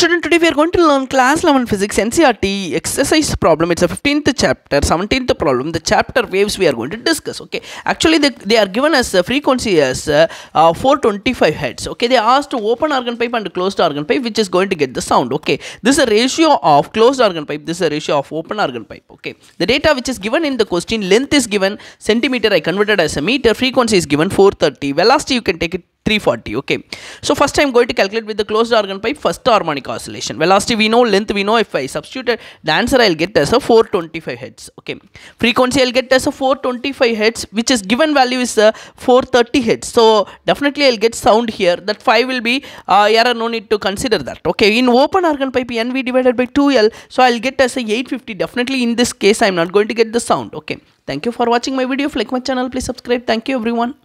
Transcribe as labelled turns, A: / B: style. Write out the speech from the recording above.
A: Student, today we are going to learn class 11 physics NCERT exercise problem. It's a 15th chapter, 17th problem. The chapter waves we are going to discuss. Okay, actually they, they are given as frequency as uh, uh, 425 hertz. Okay, they asked to open organ pipe and closed organ pipe, which is going to get the sound. Okay, this is a ratio of closed organ pipe. This is a ratio of open organ pipe. Okay, the data which is given in the question length is given centimeter. I converted as a meter. Frequency is given 430. Velocity you can take it 340 okay so first i'm going to calculate with the closed organ pipe first harmonic oscillation. Velocity we know length we know if i substitute the answer i'll get as a 425 hertz okay? Frequency i'll get as a 425 hertz which is given value is uh, 430 hertz. So definitely i'll get sound here. That 5 will be uh, error no need to consider that okay? In open organ pipe nv divided by 2l so i'll get as a 850 definitely in this case i'm not going to get the sound okay? Thank you for watching my video. If like my channel please subscribe. Thank you everyone